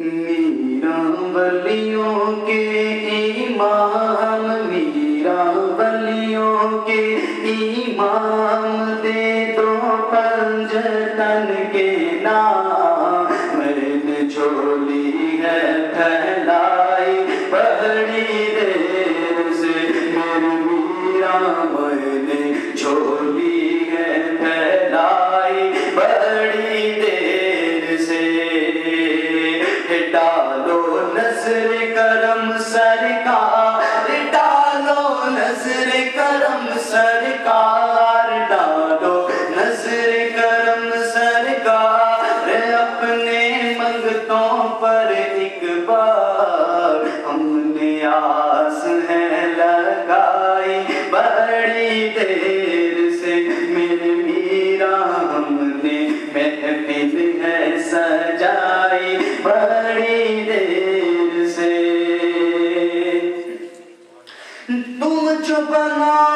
मीरा बलियों के ईमान मीरा बलियों के ईमान दे दो पंजतन के नाम। मैंने छोली है करम सरकार डालो, नज़र करम सरकार डालो, नज़र करम सरकार अपने मंगतों पर एक बार हमने आस है लगाई, बड़ी देर से मेरे मीरा हमने महफिल है सजा। But banana.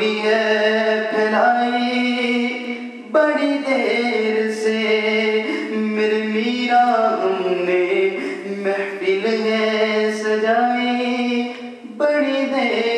भी है फैलाई बड़ी देर से। मेरे मीरा हमने महफिल है सजाई बड़ी देर